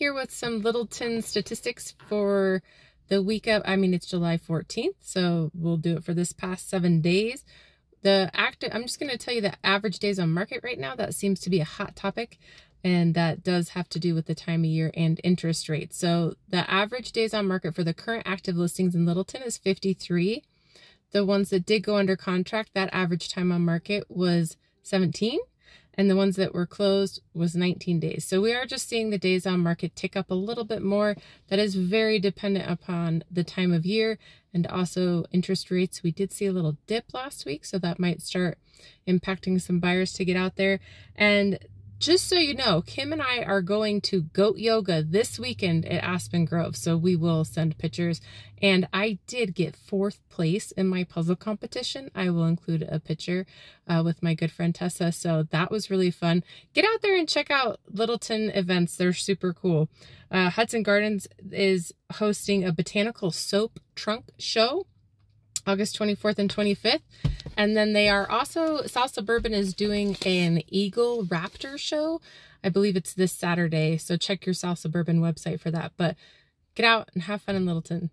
here with some Littleton statistics for the week of, I mean, it's July 14th, so we'll do it for this past seven days. The active, I'm just going to tell you the average days on market right now. That seems to be a hot topic, and that does have to do with the time of year and interest rates. So the average days on market for the current active listings in Littleton is 53. The ones that did go under contract, that average time on market was 17 and the ones that were closed was 19 days. So we are just seeing the days on market tick up a little bit more. That is very dependent upon the time of year and also interest rates. We did see a little dip last week, so that might start impacting some buyers to get out there. And just so you know, Kim and I are going to goat yoga this weekend at Aspen Grove. So we will send pictures. And I did get fourth place in my puzzle competition. I will include a picture uh, with my good friend Tessa. So that was really fun. Get out there and check out Littleton events. They're super cool. Uh, Hudson Gardens is hosting a botanical soap trunk show August 24th and 25th. And then they are also, South Suburban is doing an Eagle Raptor show. I believe it's this Saturday. So check your South Suburban website for that. But get out and have fun in Littleton.